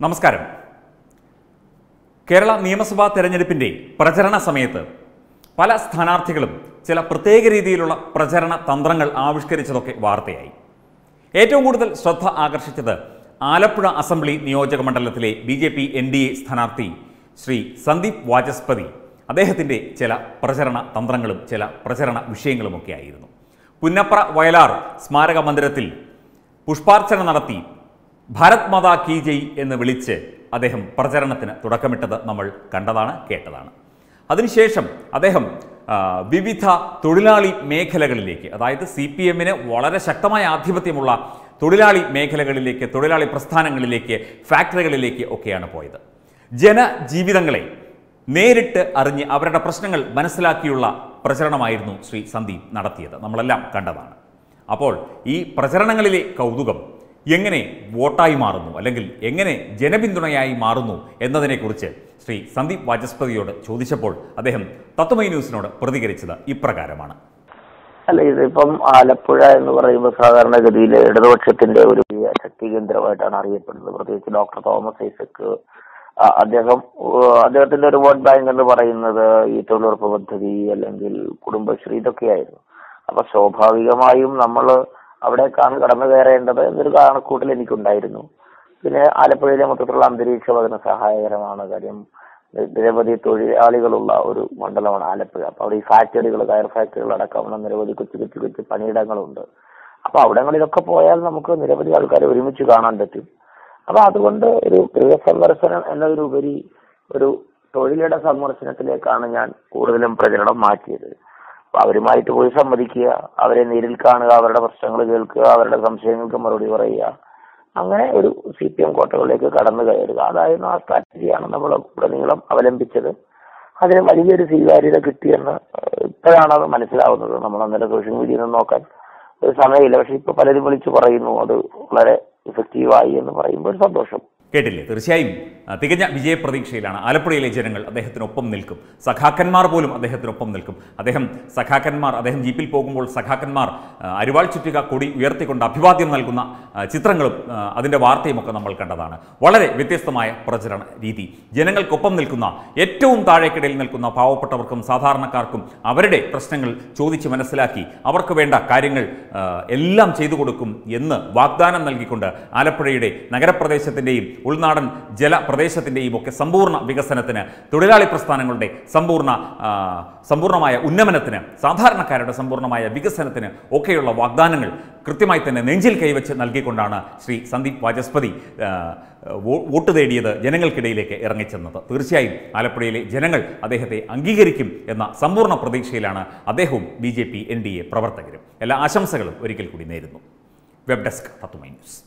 നമസ്കാരം. കേരള നിയമസഭാ തെരഞ്ഞെടുപ്പിന്റെ പ്രചരണ സമയത്ത് പല സ്ഥാനാർത്ഥികളും ചില പ്രത്യേക രീതിയിലുള്ള പ്രചരണ തന്ത്രങ്ങൾ ആവിഷ്കരിച്ചതൊക്കെ വാർത്തയായി. ഏറ്റവും കൂടുതൽ ശ്രദ്ധ ആകർഷിച്ചത് ആലപ്പുഴ അസംബ്ലി നിയോജക മണ്ഡലത്തിലെ B J P N D A സ്ഥാനാർത്ഥി ശ്രീ സന്ദീപ് വാചസ്പതി. അദ്ദേഹത്തിന്റെ ചില പ്രചരണ തന്ത്രങ്ങളും ചില പ്രചരണ വിഷയങ്ങളുമൊക്കെ ആയിരുന്നു പുന്നപ്ര വയലാർ സ്മാരക മന്ദിരത്തിൽ പുഷ്പാർച്ചന നടത്തി ഭാരത് മാതാ കീ ജയ് എന്ന് വിളിച്ച് അദ്ദേഹം പ്രചരണത്തിന് തുടക്കമിട്ടത് നമ്മൾ കണ്ടതാണ് കേട്ടതാണ്. അതിനുശേഷം അദ്ദേഹം വിവിധ തൊഴിലാളി മേഖലകളിലേക്ക് അതായത് സി പി എമ്മിന് വളരെ ശക്തമായ ആധിപത്യമുള്ള തൊഴിലാളി മേഖലകളിലേക്ക് തൊഴിലാളി പ്രസ്ഥാനങ്ങളിലേക്ക് ഫാക്ടറികളിലേക്ക് ഒക്കെയാണ് പോയത്. ജനജീവിതങ്ങളെ നേരിട്ട് അറിഞ്ഞ് അവരുടെ പ്രശ്നങ്ങൾ മനസ്സിലാക്കിയുള്ള പ്രചരണമായിരുന്നു ശ്രീ സന്ദീപ് നടത്തിയത്. നമ്മളെല്ലാം കണ്ടതാണ്. അപ്പോൾ ഈ പ്രചരണങ്ങളിലെ കൗതുകം എങ്ങനെ വോട്ടായി മാറുന്നു? അല്ലെങ്കിൽ എങ്ങനെ ജനപിന്തുണയായി മാറുന്നു എന്നതിനെക്കുറിച്ച് ശ്രീ സന്ദീപ് വാചസ്പതിയോട് ചോദിച്ചപ്പോൾ അദ്ദേഹം തത്വമൈ ന്യൂസിനോട് പ്രതികരിച്ചത് ഇപ്രകാരമാണ്. അല്ല ഇതിപ്പം ആലപ്പുഴ എന്ന് പറയുമ്പോൾ സാധാരണഗതിയിൽ ഇടതുപക്ഷത്തിന്റെ ഒരു ശക്തി കേന്ദ്രമായിട്ടാണ് അറിയപ്പെടുന്നത്. പ്രത്യേകിച്ച് ഡോക്ടർ തോമസ് ഐസക്ക് അദ്ദേഹം അദ്ദേഹത്തിന്റെ ഒരു വോട്ട് ബാങ്ക് എന്ന് പറയുന്നത് ഈ തൊഴിലുറപ്പ് പദ്ധതി അല്ലെങ്കിൽ കുടുംബശ്രീ ഇതൊക്കെയായിരുന്നു. അപ്പൊ സ്വാഭാവികമായും നമ്മൾ അവിടേക്കാണ് കടന്നു കയറേണ്ടത് എന്നൊരു കണക്കൂട്ടൽ എനിക്കുണ്ടായിരുന്നു. പിന്നെ ആലപ്പുഴയിലെ മൊത്തത്തിലുള്ള അന്തരീക്ഷ അതിന് സഹായകരമാണ് കാര്യം. നിരവധി തൊഴിലാളികളുള്ള ഒരു മണ്ഡലമാണ് ആലപ്പുഴ. അപ്പൊ അവിടെ ഈ ഫാക്ടറികൾ കയർ ഫാക്ടറികൾ അടക്കമുള്ള നിരവധി കൊച്ചു കൊച്ചു കൊച്ചു പണിയിടങ്ങളുണ്ട്. അപ്പൊ അവിടങ്ങളിലൊക്കെ പോയാൽ നമുക്ക് നിരവധി ആൾക്കാരെ ഒരുമിച്ച് കാണാൻ പറ്റും. അപ്പൊ അതുകൊണ്ട് ഒരു ഗൃഹ സന്ദർശനം എന്നതിലുപരി ഒരു തൊഴിലിട സന്ദർശനത്തിലേക്കാണ് ഞാൻ കൂടുതലും പ്രചരണം മാറ്റിയത്. അവരുമായിട്ട് പോയി സംവദിക്കുക അവരെ നേരിൽ കാണുക അവരുടെ പ്രശ്നങ്ങൾ കേൾക്കുക അവരുടെ സംശയങ്ങൾക്ക് മറുപടി പറയുക. അങ്ങനെ ഒരു സി പി എം കോട്ടകളിലേക്ക് കടന്നു കയറുക. അതായിരുന്നു ആ സ്ട്രാറ്റജിയാണ് നമ്മൾ ഉടനീളം അവലംബിച്ചത്. അതിന് വലിയൊരു സ്വീകാര്യത കിട്ടിയെന്ന് ഇപ്പോഴാണ് അത് മനസ്സിലാവുന്നത്. നമ്മൾ അന്നേരം സോഷ്യൽ മീഡിയയിൽ നിന്ന് നോക്കാൻ ഒരു സമയമില്ല. പക്ഷെ ഇപ്പൊ പലരും വിളിച്ചു പറയുന്നു അത് വളരെ ഇഫക്റ്റീവായി എന്ന് പറയുമ്പോൾ ഒരു സന്തോഷം. കേട്ടില്ലേ? തീർച്ചയായും. തികഞ്ഞ വിജയപ്രതീക്ഷയിലാണ്. ആലപ്പുഴയിലെ ജനങ്ങൾ അദ്ദേഹത്തിനൊപ്പം നിൽക്കും. സഖാക്കന്മാർ പോലും അദ്ദേഹത്തിനൊപ്പം നിൽക്കും. അദ്ദേഹം സഖാക്കന്മാർ അദ്ദേഹം ജീപ്പിൽ പോകുമ്പോൾ സഖാക്കന്മാർ അരുവാൾ ചുറ്റിക കൊടി ഉയർത്തിക്കൊണ്ട് അഭിവാദ്യം നൽകുന്ന ചിത്രങ്ങളും അതിന്റെ വാർത്തയുമൊക്കെ നമ്മൾ കണ്ടതാണ്. വളരെ വ്യത്യസ്തമായ പ്രചരണ രീതി. ജനങ്ങൾക്കൊപ്പം നിൽക്കുന്ന ഏറ്റവും താഴേക്കിടയിൽ നിൽക്കുന്ന പാവപ്പെട്ടവർക്കും സാധാരണക്കാർക്കും അവരുടെ പ്രശ്നങ്ങൾ ചോദിച്ച് മനസ്സിലാക്കി അവർക്ക് വേണ്ട കാര്യങ്ങൾ എല്ലാം ചെയ്തു കൊടുക്കും എന്ന് വാഗ്ദാനം നൽകിക്കൊണ്ട് ആലപ്പുഴയുടെ നഗരപ്രദേശത്തിന്റെയും ഉൾനാടൻ ജലപ്രദേശത്തിന്റെയും ഒക്കെ സമ്പൂർണ വികസനത്തിന് തൊഴിലാളി പ്രസ്ഥാനങ്ങളുടെ സമ്പൂർണ സമ്പൂർണമായ ഉന്നമനത്തിന് സാധാരണക്കാരുടെ സമ്പൂർണമായ വികസനത്തിന് ഒക്കെയുള്ള വാഗ്ദാനങ്ങൾ കൃത്യമായി തന്നെ നെഞ്ചിൽ കൈവച്ച് നൽകിക്കൊണ്ടാണ് ശ്രീ സന്ദീപ് വാചസ്പതി വോട്ട് തേടിയത് ജനങ്ങൾക്കിടയിലേക്ക് ഇറങ്ങിച്ചെന്നത്. തീർച്ചയായും ആലപ്പുഴയിലെ ജനങ്ങൾ അദ്ദേഹത്തെ അംഗീകരിക്കും എന്ന സമ്പൂർണ പ്രതീക്ഷയിലാണ് അദ്ദേഹവും B J P N D A പ്രവർത്തകരും. എല്ലാ ആശംസകളും ഒരിക്കൽ കൂടി നേരുന്നു. വെബ് ഡെസ്ക് പത്തുമൈ ന്യൂസ്.